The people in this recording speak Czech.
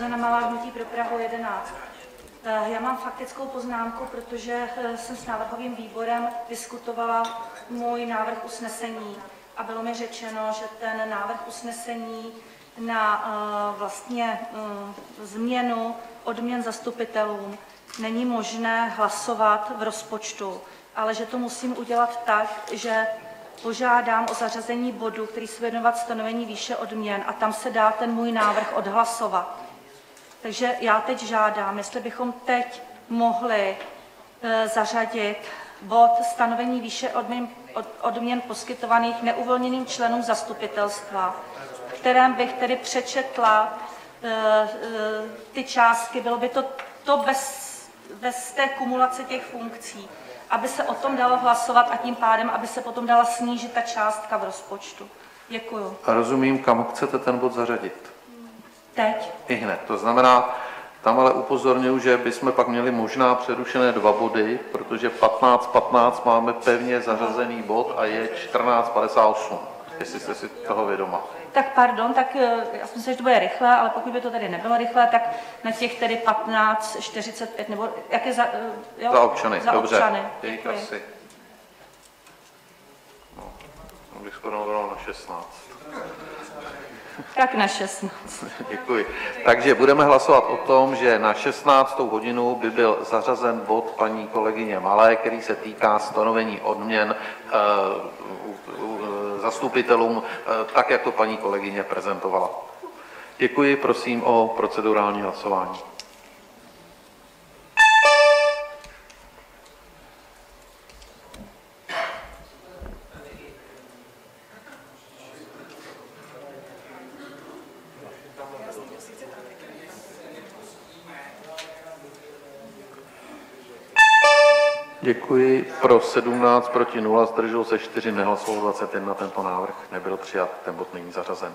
Zuzana Malá, Hnutí pro Prahu 11. Eh, Já mám faktickou poznámku, protože eh, jsem s návrhovým výborem diskutovala můj návrh usnesení a bylo mi řečeno, že ten návrh usnesení na eh, vlastně změnu odměn zastupitelům není možné hlasovat v rozpočtu, ale že to musím udělat tak, že požádám o zařazení bodu, který se věnovat stanovení výše odměn a tam se dá ten můj návrh odhlasovat. Takže já teď žádám, jestli bychom teď mohli eh, zařadit bod stanovení výše odměn, od, odměn poskytovaných neuvolněným členům zastupitelstva, v kterém bych tedy přečetla eh, eh, ty částky, bylo by to, to bez, bez té kumulace těch funkcí, aby se o tom dalo hlasovat a tím pádem, aby se potom dala snížit ta částka v rozpočtu. Děkuju. A rozumím, kam chcete ten bod zařadit? Teď. I hned. To znamená, tam ale upozorňuji, že bychom pak měli možná přerušené dva body, protože 15.15 máme pevně zařazený bod a je 14.58, jestli jste si toho vědoma. Tak pardon, tak eh, já jsem si, že to bude rychle, ale pokud by to tady nebylo rychle, tak na těch tedy 15, 45, nebo jak je za, eh, jo? Za občany, za dobře. občany. Jejich Děkuji. asi. No, to bych skoro na 16. Tak na 16. Děkuji. Takže budeme hlasovat o tom, že na 16. hodinu by byl zařazen bod paní kolegyně Malé, který se týká stanovení odměn eh, u- zastupitelům, eh, tak, jak to paní kolegyně prezentovala. Děkuji, prosím o procedurální hlasování. Děkuji. Pro 17, proti 0, zdrželo se 4, nehlasovalo 21. Tento návrh nebyl přijat, ten bod není zařazen.